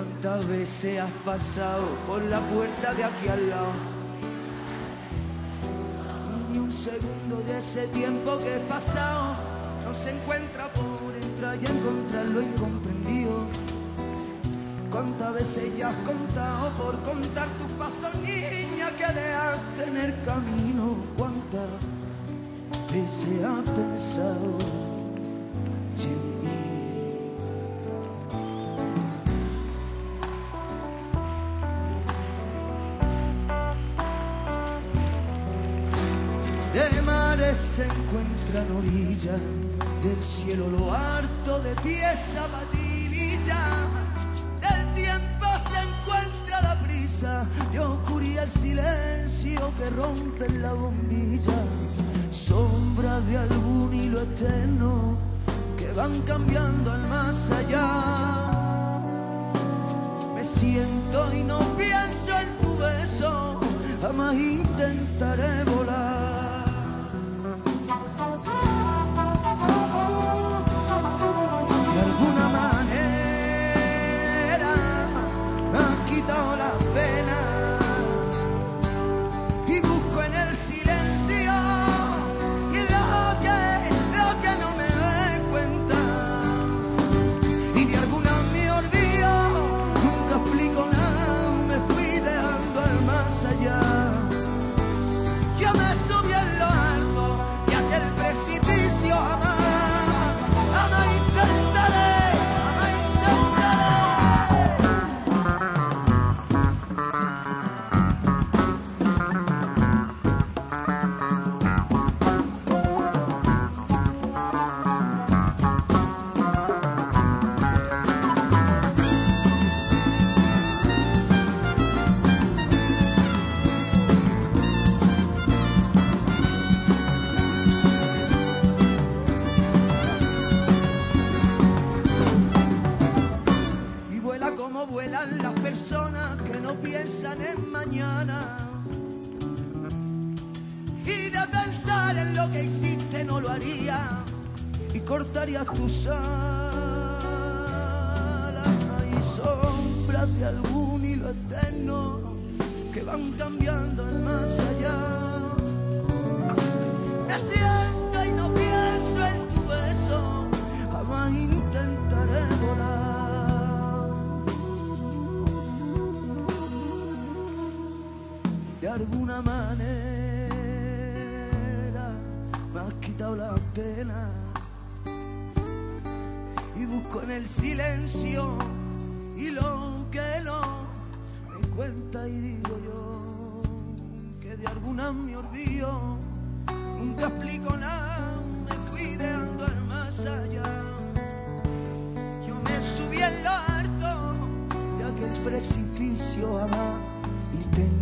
¿Cuántas veces has pasado por la puerta de aquí al lado? Y ni un segundo de ese tiempo que he pasado no se encuentra por entrar y encontrar lo incomprendido. ¿Cuántas veces ya has contado por contar tus pasos, niña, que dejas tener camino? ¿Cuántas veces has pensado De mares se encuentran orillas, del cielo lo harto de pieza batidilla, del tiempo se encuentra la prisa, de oscuridad el silencio que rompe la bombilla, sombra de algún hilo eterno que van cambiando al más allá. Me siento y no pienso en tu beso, jamás intentaré volar. No piensan en mañana. Y de pensar en lo que hiciste no lo haría y cortaría tus alas. Hay sombras de algún hilo eterno que van cambiando el más allá. Me manera me has quitado la pena. Y busco en el silencio y lo que no me cuenta y digo yo que de alguna me olvido. Nunca explico nada me fui dejando al más allá. Yo me subí en lo alto de aquel precipicio jamás intentaré